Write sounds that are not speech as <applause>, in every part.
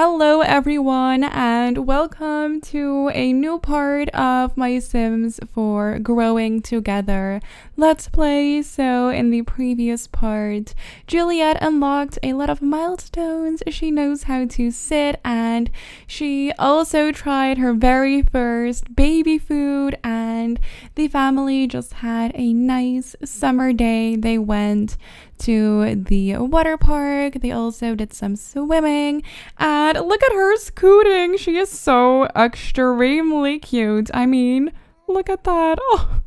Hello everyone and welcome to a new part of my Sims 4 Growing Together Let's Play. So in the previous part, Juliet unlocked a lot of milestones. She knows how to sit and she also tried her very first baby food and the family just had a nice summer day. They went to the water park. They also did some swimming. And look at her scooting. She is so extremely cute. I mean, look at that. Oh,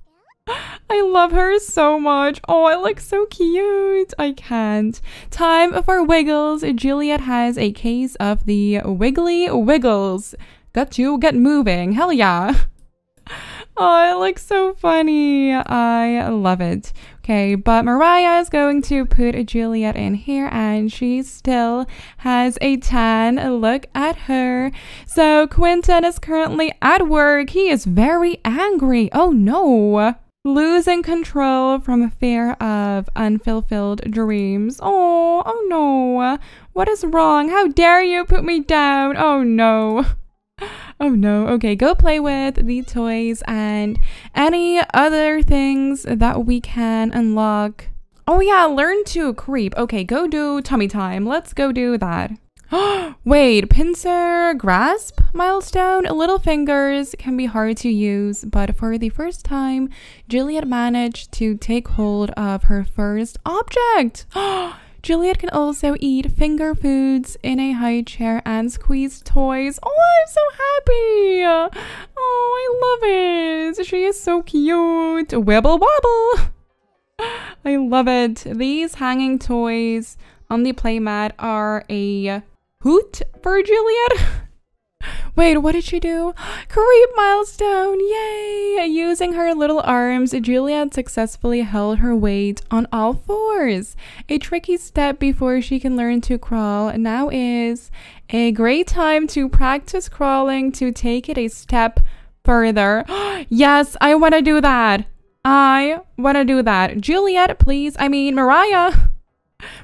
I love her so much. Oh, I look so cute. I can't. Time for Wiggles. Juliet has a case of the Wiggly Wiggles. Got to get moving. Hell yeah. <laughs> Oh, it looks so funny. I love it. Okay, but Mariah is going to put Juliet in here and she still has a tan. Look at her. So Quentin is currently at work. He is very angry. Oh no. Losing control from a fear of unfulfilled dreams. Oh, oh no. What is wrong? How dare you put me down? Oh no. <laughs> Oh no. Okay, go play with the toys and any other things that we can unlock. Oh yeah, learn to creep. Okay, go do tummy time. Let's go do that. <gasps> Wait, pincer grasp milestone? Little fingers can be hard to use, but for the first time, Juliet managed to take hold of her first object. <gasps> Juliet can also eat finger foods in a high chair and squeeze toys. Oh, I'm so happy. Oh, I love it. She is so cute. Wibble wobble. <laughs> I love it. These hanging toys on the playmat are a hoot for Juliet. <laughs> Wait, what did she do? Creep milestone! Yay! Using her little arms, Juliet successfully held her weight on all fours. A tricky step before she can learn to crawl now is a great time to practice crawling to take it a step further. <gasps> yes, I want to do that. I want to do that. Juliet, please. I mean, Mariah. <laughs>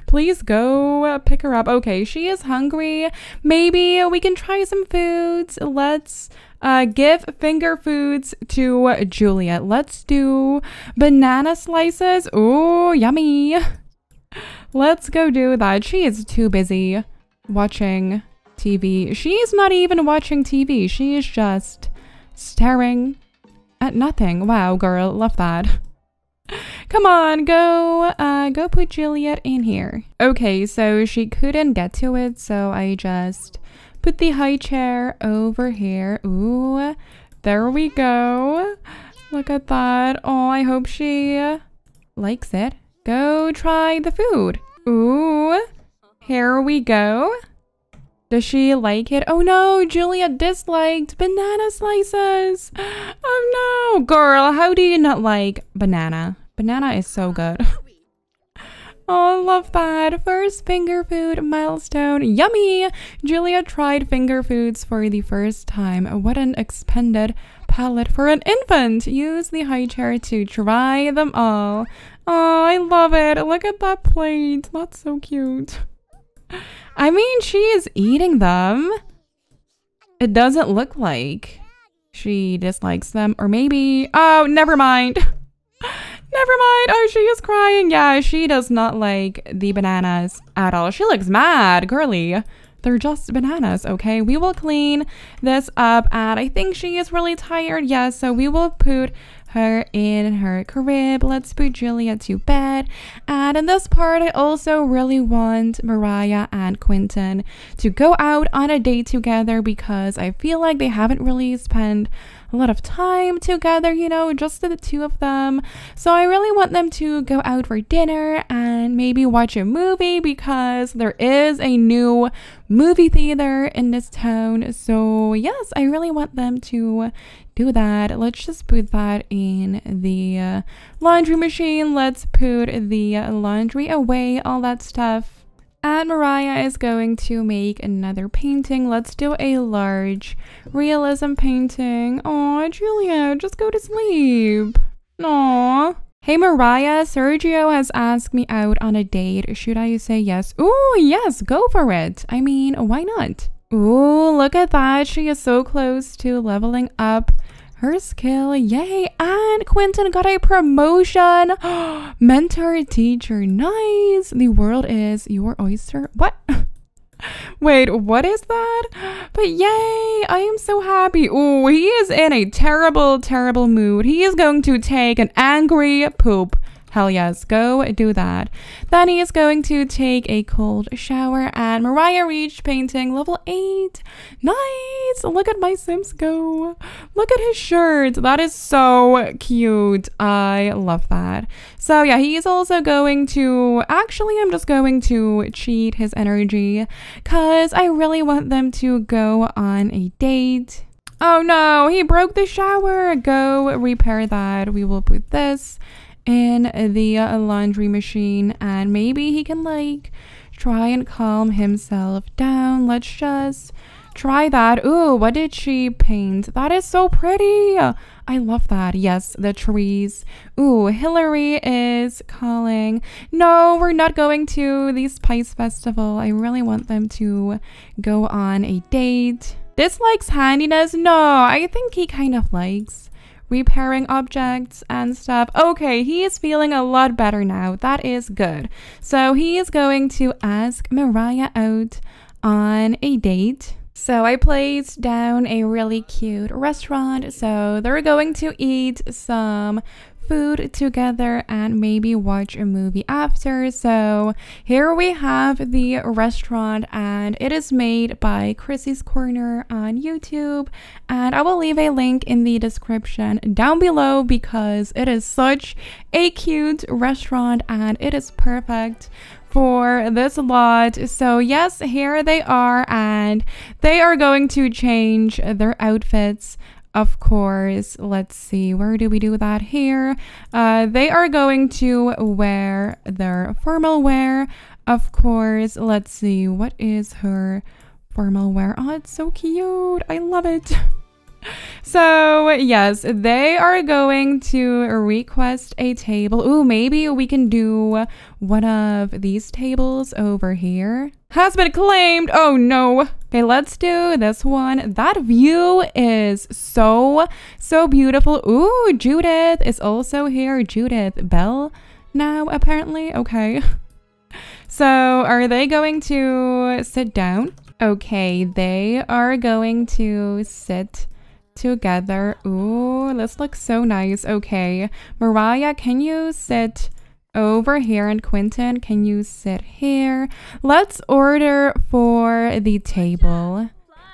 Please go pick her up. Okay, she is hungry. Maybe we can try some foods. Let's uh, give finger foods to Juliet. Let's do banana slices. Oh, yummy. Let's go do that. She is too busy watching TV. She is not even watching TV. She is just staring at nothing. Wow, girl. Love that. Come on, go, uh, go put Juliet in here. Okay, so she couldn't get to it, so I just put the high chair over here. Ooh, there we go. Look at that. Oh, I hope she likes it. Go try the food. Ooh, here we go. Does she like it? Oh no, Julia disliked banana slices. <gasps> Oh no, girl, how do you not like banana? Banana is so good. <laughs> Oh, love that. First finger food milestone. Yummy! Julia tried finger foods for the first time. What an expanded palate for an infant. Use the high chair to try them all. Oh, I love it. Look at that plate. That's so cute. I mean, she is eating them. It doesn't look like she dislikes them. Or maybe... Oh, never mind. <laughs> Never mind. Oh, she is crying. Yeah, she does not like the bananas at all. She looks mad, girly. They're just bananas, okay? We will clean this up and I think she is really tired. Yes, yeah, so we will put her in her crib. Let's put Julia to bed. And in this part, I also really want Mariah and Quentin to go out on a date together because I feel like they haven't really spent a lot of time together, you know, just the two of them. So I really want them to go out for dinner and maybe watch a movie because there is a new movie theater in this town. So, yes, I really want them to do that. Let's just put that in the uh, laundry machine. Let's put the laundry away, all that stuff. And Mariah is going to make another painting. Let's do a large realism painting. Aw, Julia, just go to sleep. Aw. Hey Mariah, Sergio has asked me out on a date. Should I say yes? Oh, yes, go for it. I mean, why not? Ooh, look at that. She is so close to leveling up her skill. Yay. And Quentin got a promotion. <gasps> Mentor teacher. Nice. The world is your oyster. What? <laughs> Wait, what is that? <gasps> But yay, I am so happy. Oh, he is in a terrible, terrible mood. He is going to take an angry poop. Hell yes, go do that. Then he is going to take a cold shower and Mariah reached painting level 8. Nice! Look at my Sims go. Look at his shirt. That is so cute. I love that. So yeah, he's also going to, actually I'm just going to cheat his energy because I really want them to go on a date. Oh no, he broke the shower. Go repair that. We will put this in the uh, laundry machine and maybe he can like try and calm himself down. Let's just try that. Ooh, what did she paint? That is so pretty. I love that. Yes, the trees. Ooh, Hillary is calling. No, we're not going to the Spice Festival. I really want them to go on a date. Dislikes handiness? No, I think he kind of likes repairing objects and stuff. Okay, he is feeling a lot better now. That is good. So he is going to ask Mariah out on a date. So I placed down a really cute restaurant. So they're going to eat some food together and maybe watch a movie after. So here we have the restaurant and it is made by Chrissy's Corner on YouTube and I will leave a link in the description down below because it is such a cute restaurant and it is perfect for this lot. So yes, here they are and they are going to change their outfits of course, let's see, where do we do that here? Uh, they are going to wear their formal wear. Of course, let's see, what is her formal wear? Oh, it's so cute. I love it. <laughs> so yes, they are going to request a table. Ooh, maybe we can do one of these tables over here. Has been claimed. Oh no. Okay, let's do this one. That view is so, so beautiful. Ooh, Judith is also here. Judith Bell now, apparently. Okay. <laughs> So are they going to sit down? Okay, they are going to sit together. Ooh, this looks so nice. Okay, Mariah, can you sit over here? And Quentin, can you sit here? Let's order for the table.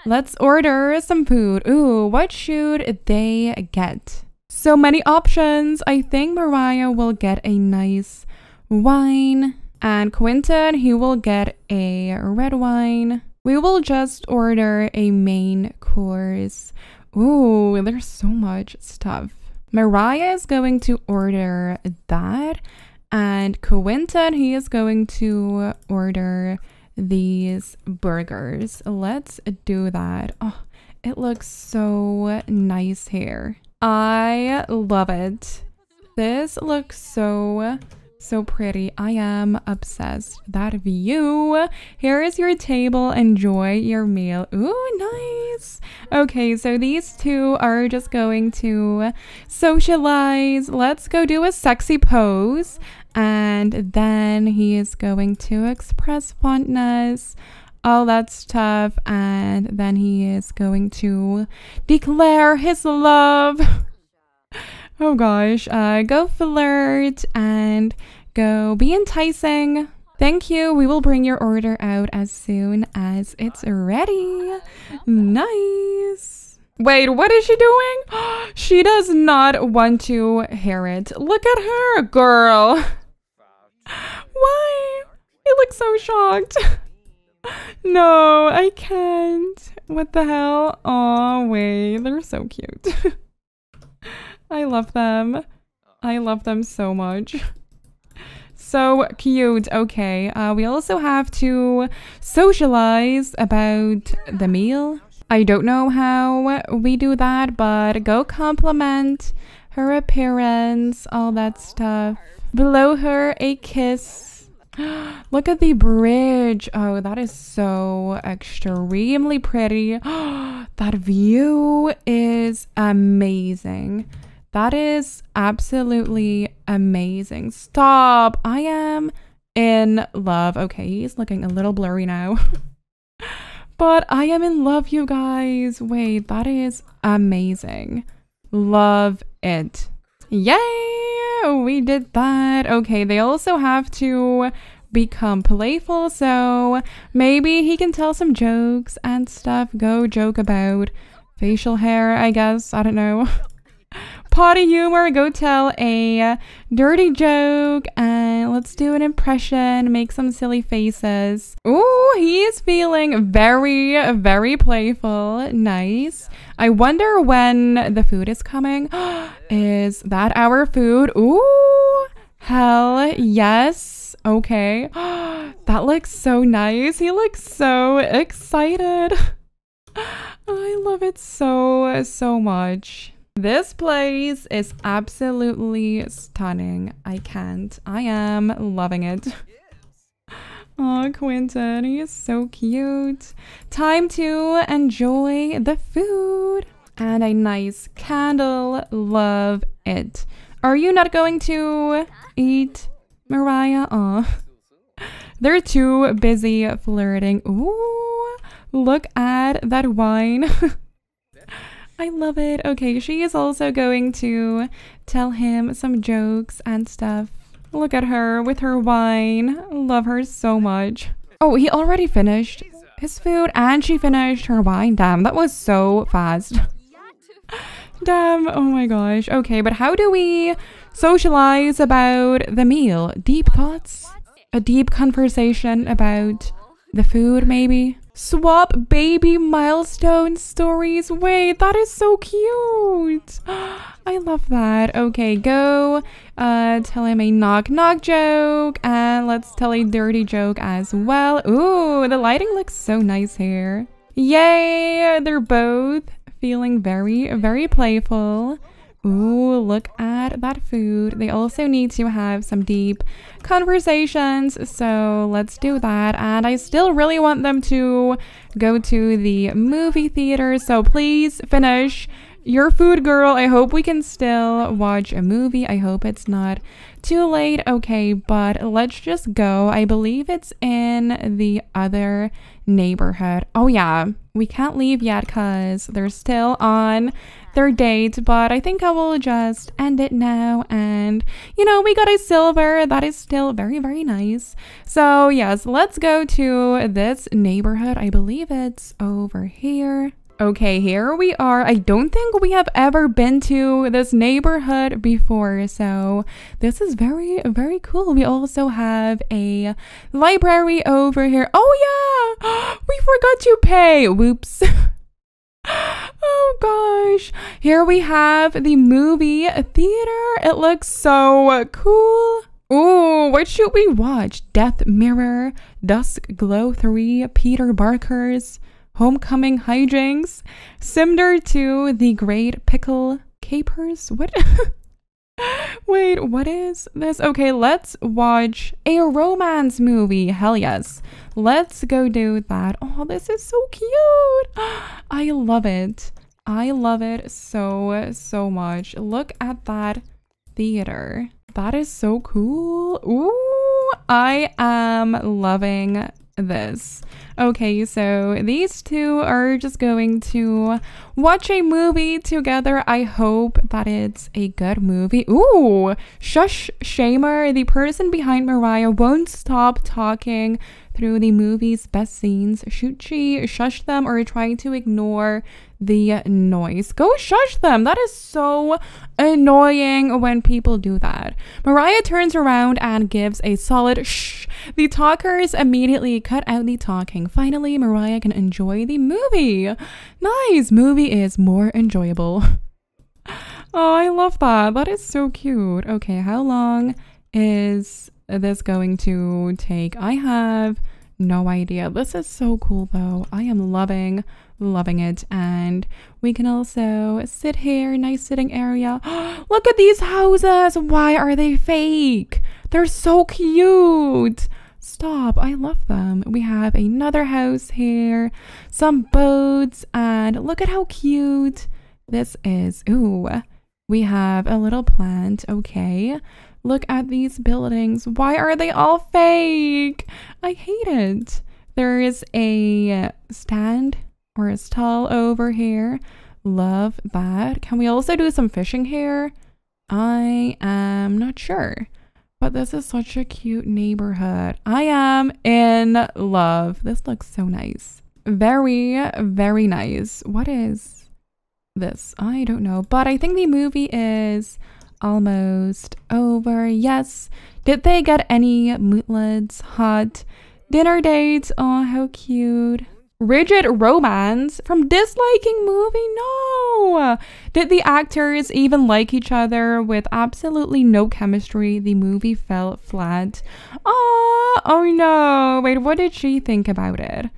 Let's order some food. Ooh, what should they get? So many options. I think Mariah will get a nice wine. And Quentin, he will get a red wine. We will just order a main course. Ooh, there's so much stuff. Mariah is going to order that. And Quentin, he is going to order these burgers. Let's do that. Oh, it looks so nice here. I love it. This looks so so pretty. I am obsessed. That view. Here is your table. Enjoy your meal. Ooh, nice. Okay, so these two are just going to socialize. Let's go do a sexy pose. And then he is going to express fondness all that stuff and then he is going to declare his love <laughs> oh gosh, uh, go flirt and go be enticing. Thank you. We will bring your order out as soon as it's ready. Nice. Wait, what is she doing? <gasps> she does not want to hear it. Look at her, girl. <laughs> Why? You look so shocked. <laughs> no, I can't. What the hell? Oh, wait, they're so cute. <laughs> I love them. I love them so much. So cute. Okay, uh, we also have to socialize about the meal. I don't know how we do that, but go compliment her appearance, all that stuff. Below her, a kiss. <gasps> Look at the bridge. Oh, that is so extremely pretty. <gasps> that view is amazing. That is absolutely amazing. Stop. I am in love. Okay, he's looking a little blurry now. <laughs> but I am in love, you guys. Wait, that is amazing. Love it. Yay! We did that. Okay, they also have to become playful, so maybe he can tell some jokes and stuff. Go joke about facial hair, I guess. I don't know. <laughs> Potty humor, go tell a dirty joke and let's do an impression, make some silly faces. Ooh, he is feeling very, very playful. Nice. I wonder when the food is coming. <gasps> is that our food? Ooh, hell yes. Okay. <gasps> that looks so nice. He looks so excited. <gasps> I love it so, so much. This place is absolutely stunning. I can't. I am loving it. <laughs> Oh, Quentin, he is so cute. Time to enjoy the food. And a nice candle. Love it. Are you not going to eat, Mariah? Aw. <laughs> They're too busy flirting. Ooh, look at that wine. <laughs> I love it. Okay, she is also going to tell him some jokes and stuff. Look at her with her wine. Love her so much. Oh, he already finished his food and she finished her wine. Damn, that was so fast. <laughs> Damn, oh my gosh. Okay, but how do we socialize about the meal? Deep thoughts? A deep conversation about the food, maybe? Swap baby milestone stories. Wait, that is so cute. <gasps> I love that. Okay, go uh, tell him a knock knock joke and let's tell a dirty joke as well. Ooh, the lighting looks so nice here. Yay, they're both feeling very, very playful. Ooh, look at that food. They also need to have some deep conversations, so let's do that. And I still really want them to go to the movie theater, so please finish your food, girl. I hope we can still watch a movie. I hope it's not too late. Okay, but let's just go. I believe it's in the other neighborhood. Oh, yeah. We can't leave yet because they're still on their date, but I think I will just end it now. And, you know, we got a silver that is still very, very nice. So, yes, let's go to this neighborhood. I believe it's over here. Okay, here we are. I don't think we have ever been to this neighborhood before, so this is very, very cool. We also have a library over here. Oh yeah, <gasps> we forgot to pay. Whoops. <gasps> oh gosh. Here we have the movie theater. It looks so cool. Ooh, what should we watch? Death Mirror, Dusk Glow 3, Peter Barker's Homecoming Hijinks, Cinder to The Great Pickle Capers. What? <laughs> Wait, what is this? Okay, let's watch a romance movie. Hell yes. Let's go do that. Oh, this is so cute. <gasps> I love it. I love it so, so much. Look at that theater. That is so cool. Ooh, I am loving this. Okay, so these two are just going to watch a movie together. I hope that it's a good movie. Ooh, Shush Shamer, the person behind Mariah, won't stop talking through the movie's best scenes. Should she shush them or try to ignore the noise? Go shush them. That is so annoying when people do that. Mariah turns around and gives a solid shh. The talkers immediately cut out the talking. Finally, Mariah can enjoy the movie. Nice. Movie is more enjoyable. <laughs> Oh, I love that. That is so cute. Okay, how long is this going to take? I have no idea. This is so cool though. I am loving, loving it. And we can also sit here, nice sitting area. <gasps> Look at these houses. Why are they fake? They're so cute. Stop, I love them. We have another house here, some boats, and look at how cute this is. Ooh, we have a little plant, okay. Look at these buildings. Why are they all fake? I hate it. There is a stand or a stall over here. Love that. Can we also do some fishing here? I am not sure. But this is such a cute neighborhood. I am in love. This looks so nice. Very, very nice. What is this? I don't know. But I think the movie is almost over. Yes. Did they get any moodlets? Hot dinner dates? Oh, how cute rigid romance from disliking movie? No! Did the actors even like each other with absolutely no chemistry? The movie fell flat. Oh, oh no. Wait, what did she think about it?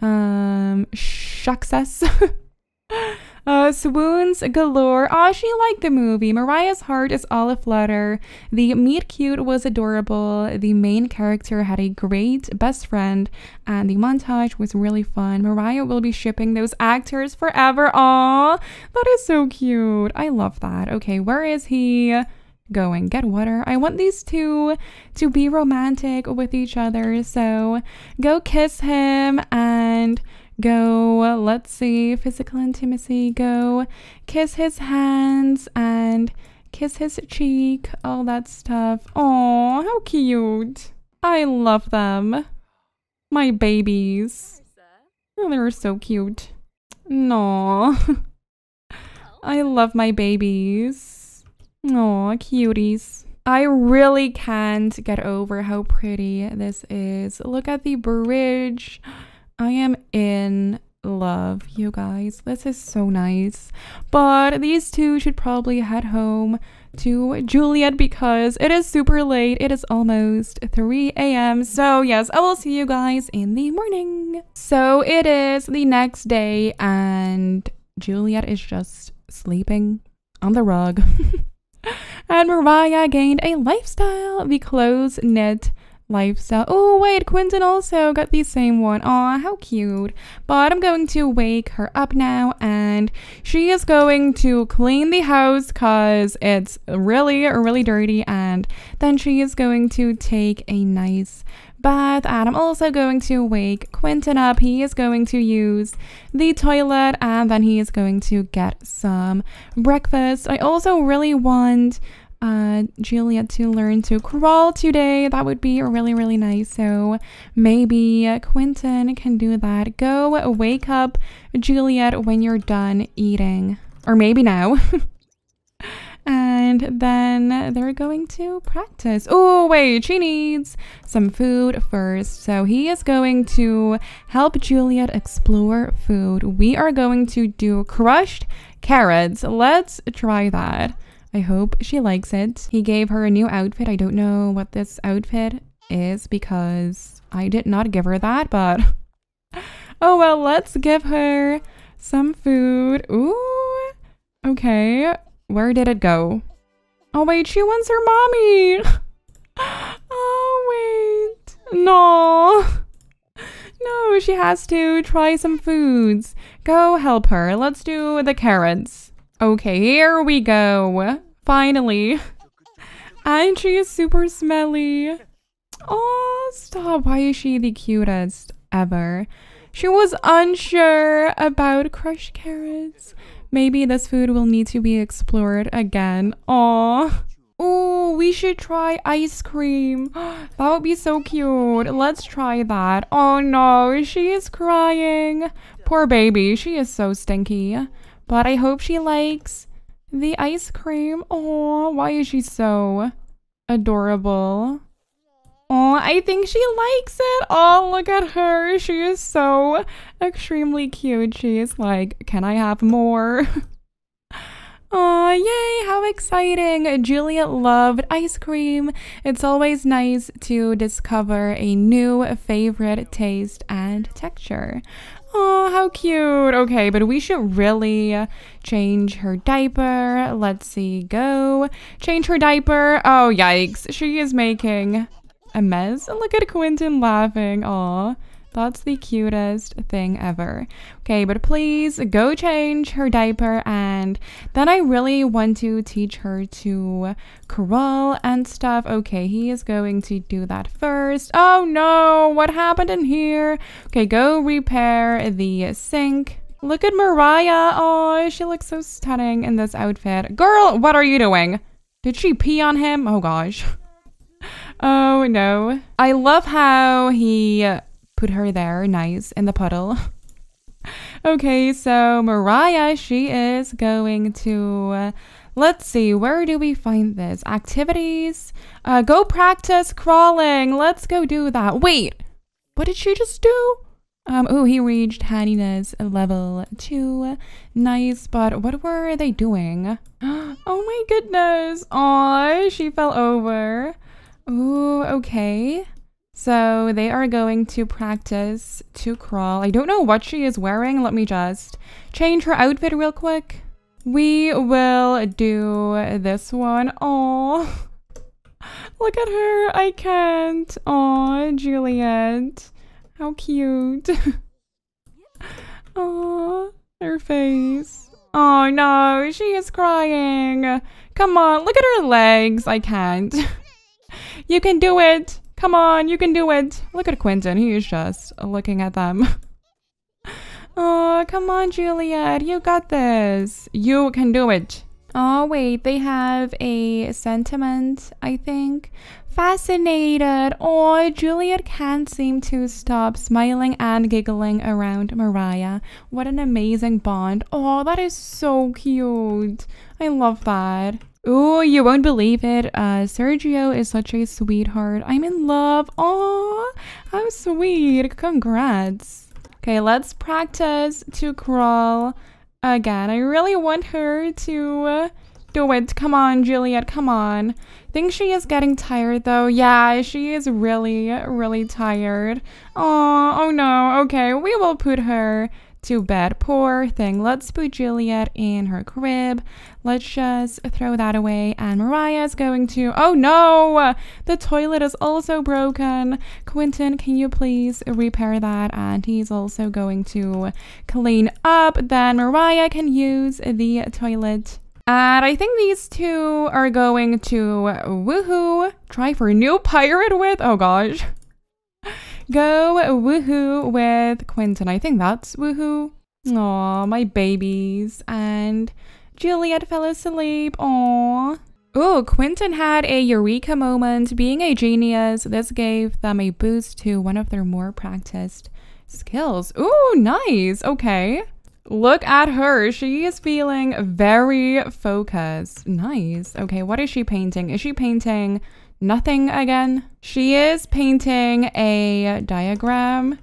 Um, success. <laughs> Uh, swoons galore. Oh, she liked the movie. Mariah's heart is all aflutter. The meet cute was adorable. The main character had a great best friend, and the montage was really fun. Mariah will be shipping those actors forever. Aw, that is so cute. I love that. Okay, where is he? going get water i want these two to be romantic with each other so go kiss him and go, let's see, physical intimacy, go kiss his hands and kiss his cheek, all that stuff. Oh, how cute. I love them. My babies. Oh, they're so cute. No. <laughs> I love my babies. Oh, cuties. I really can't get over how pretty this is. Look at the bridge. I am in love, you guys. This is so nice. But these two should probably head home to Juliet because it is super late. It is almost 3 a.m. So, yes, I will see you guys in the morning. So, it is the next day, and Juliet is just sleeping on the rug. <laughs> and Mariah gained a lifestyle, the close-knit lifestyle. Oh, wait, Quentin also got the same one. Aw, how cute. But I'm going to wake her up now and she is going to clean the house because it's really, really dirty. And then she is going to take a nice bath. And I'm also going to wake Quentin up. He is going to use the toilet and then he is going to get some breakfast. I also really want uh, Juliet to learn to crawl today. That would be really, really nice. So maybe Quentin can do that. Go wake up Juliet when you're done eating. Or maybe now. <laughs> and then they're going to practice. Oh, wait, she needs some food first. So he is going to help Juliet explore food. We are going to do crushed carrots. Let's try that. I hope she likes it. He gave her a new outfit. I don't know what this outfit is because I did not give her that, but <laughs> oh well, let's give her some food. Ooh, okay. Where did it go? Oh wait, she wants her mommy. <laughs> oh wait, no. <laughs> No, she has to try some foods. Go help her. Let's do the carrots. Okay, here we go. Finally. <laughs> And she is super smelly. Oh, stop. Why is she the cutest ever? She was unsure about crushed carrots. Maybe this food will need to be explored again. Aw. Oh, we should try ice cream. <gasps> That would be so cute. Let's try that. Oh no, she is crying. Poor baby, she is so stinky. But I hope she likes the ice cream. Oh, why is she so adorable? Oh, I think she likes it. Oh, look at her. She is so extremely cute. She is like, can I have more? <laughs> Oh, yay, how exciting! Juliet loved ice cream. It's always nice to discover a new favorite taste and texture. Oh, how cute. Okay, but we should really change her diaper. Let's see, go. Change her diaper. Oh, yikes. She is making a mess. Look at Quentin laughing. Aw. That's the cutest thing ever. Okay, but please go change her diaper and then I really want to teach her to crawl and stuff. Okay, he is going to do that first. Oh no, what happened in here? Okay, go repair the sink. Look at Mariah. Oh, she looks so stunning in this outfit. Girl, what are you doing? Did she pee on him? Oh gosh. <laughs> Oh no. I love how he put her there nice in the puddle. <laughs> okay, so Mariah, she is going to. Uh, let's see, where do we find this? Activities? Uh, go practice crawling. Let's go do that. Wait, what did she just do? Um, oh, he reached handiness level two. Nice, but what were they doing? <gasps> oh my goodness. Aw, she fell over. Ooh, okay. So they are going to practice to crawl. I don't know what she is wearing. Let me just change her outfit real quick. We will do this one. Oh, <laughs> look at her. I can't. Oh, Juliet. How cute. <laughs> oh, her face. Oh no, she is crying. Come on, look at her legs. I can't. <laughs> you can do it. Come on, you can do it. Look at Quentin. He is just looking at them. <laughs> oh, come on, Juliet. You got this. You can do it. Oh, wait. They have a sentiment, I think. Fascinated. Oh, Juliet can't seem to stop smiling and giggling around Mariah. What an amazing bond. Oh, that is so cute. I love that. Oh, you won't believe it. Uh, Sergio is such a sweetheart. I'm in love. Oh, how sweet. Congrats. Okay, let's practice to crawl again. I really want her to do it. Come on, Juliet. Come on. I think she is getting tired though. Yeah, she is really, really tired. Oh, oh no. Okay, we will put her to bed. Poor thing. Let's put Juliet in her crib. Let's just throw that away. And Mariah's going to. Oh no! The toilet is also broken. Quentin, can you please repair that? And he's also going to clean up. Then Mariah can use the toilet. And I think these two are going to woohoo, try for a new pirate with. Oh gosh. Go woohoo with Quentin. I think that's woohoo. Aw, my babies. And Juliet fell asleep. Aw. Oh, Quentin had a eureka moment. Being a genius, this gave them a boost to one of their more practiced skills. Ooh, nice. Okay. Look at her. She is feeling very focused. Nice. Okay, what is she painting? Is she painting nothing again. She is painting a diagram.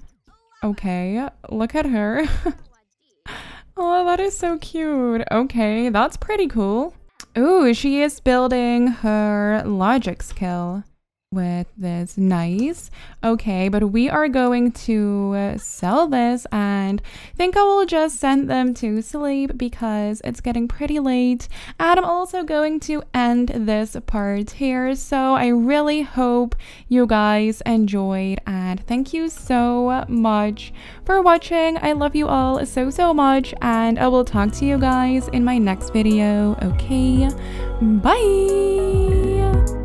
Okay, look at her. <laughs> oh, that is so cute. Okay, that's pretty cool. Ooh, she is building her logic skill with this. Nice. Okay but we are going to uh, sell this and think I will just send them to sleep because it's getting pretty late. And I'm also going to end this part here. So I really hope you guys enjoyed and thank you so much for watching. I love you all so so much and I will talk to you guys in my next video. Okay? Bye